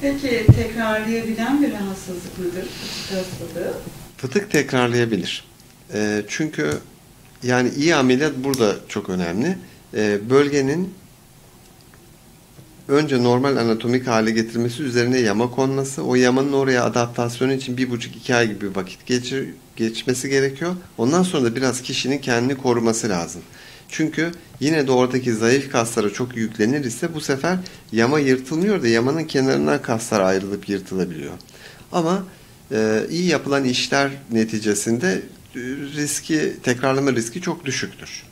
Peki tekrarlayabilen bir rahatsızlık mıdır fıtık hastalığı? Fıtık tekrarlayabilir. Ee, çünkü yani iyi ameliyat burada çok önemli. Ee, bölgenin önce normal anatomik hale getirmesi üzerine yama konması, o yamanın oraya adaptasyonu için bir buçuk iki ay gibi vakit geçir, geçmesi gerekiyor. Ondan sonra da biraz kişinin kendini koruması lazım. Çünkü yine de oradaki zayıf kaslara çok yüklenir ise bu sefer yama yırtılmıyor da yamanın kenarından kaslar ayrılıp yırtılabiliyor. Ama e, iyi yapılan işler neticesinde e, riski tekrarlama riski çok düşüktür.